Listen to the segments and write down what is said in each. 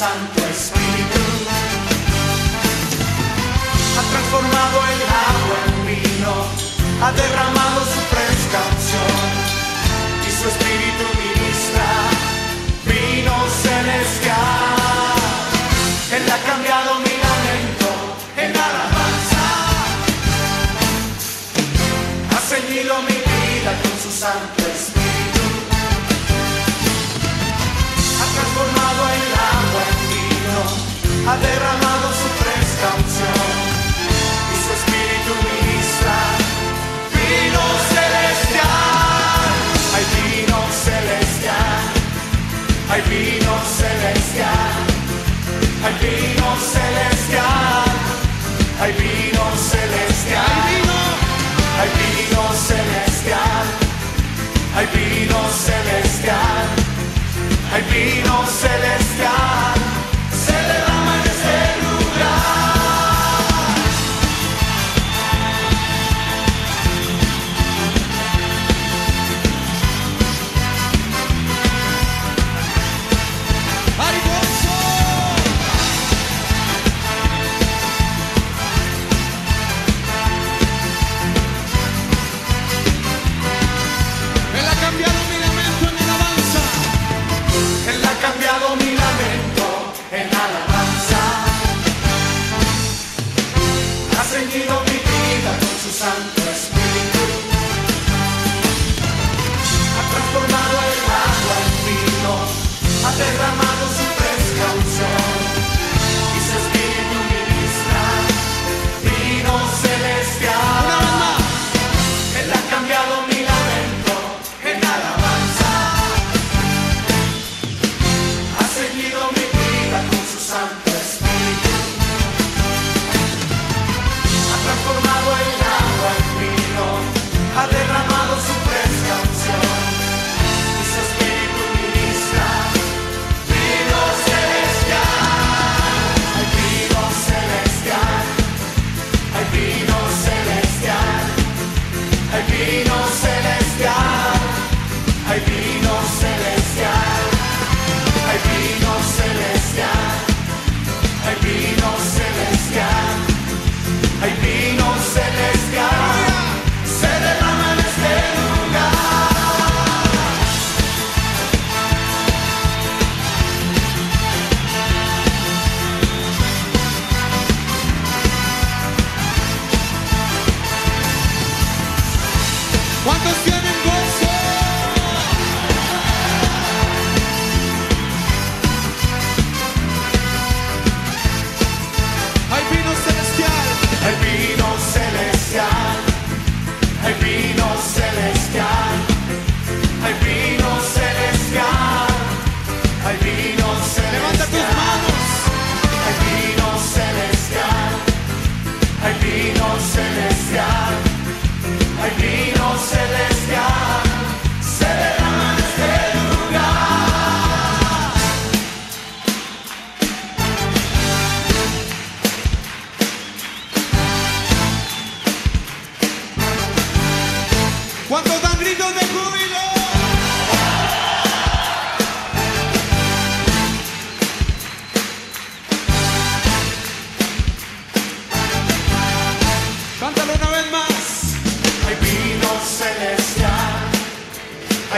Santo Espíritu ha transformado el agua en vino, ha derramado su fresca unción y su Espíritu ministra vino celestial. Él ha cambiado mi lamento en alabanza, ha ceñido mi vida con su Santo Espíritu. ha derramado su fresca unción. Y su espíritu ministra vino celestial. Hay vino celestial, hay vino celestial, hay vino celestial, hay vino celestial, hay vino celestial. fantasía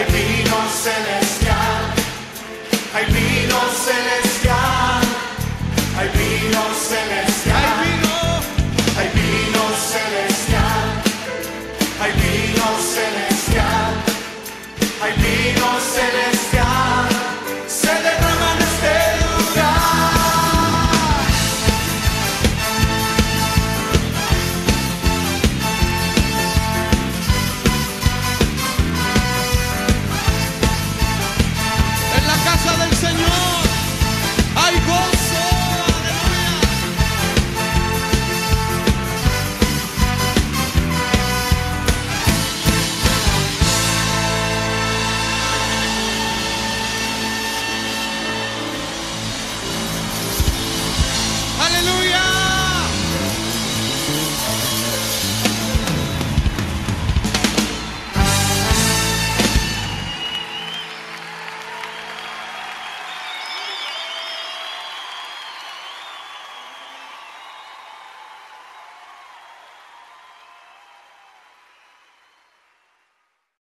hay vino celestial, hay vino celestial.